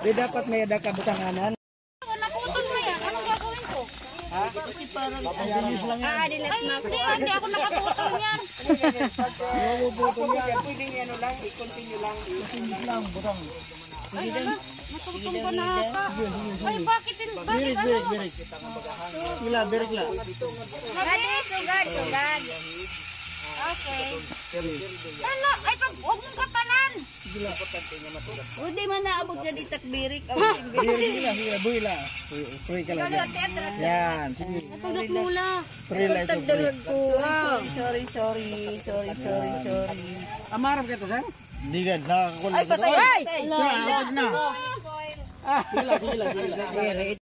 Di dapat may ada ka butanganan. Ah, dilat na ako. Hindi ako nakaputol yan. Mabubutol yan. Pwedeng ano lang, i-continue lang. I-continue lang, butang. Ay, ala. Natutong ko na ata. Ay, bakit? Bakit Birik, ano? birik, birik. Ila, birik la. Gadi, sugad, sugad. Okay. Ala, ay, pag, huwag mong kapanan. O di man naabot ka di takbirik. Birik la, sige, buhay la. Pray ka lang yan. Sige. Pagdat mula. Pray la ito, pray. Sorry, sorry, sorry, sorry, sorry. Amarap ka to, saan? Hindi ka, nakakakulang Ay, patay! Ay! Ito na, nakakad na. Ah, sige lang, sige lang, sige lang.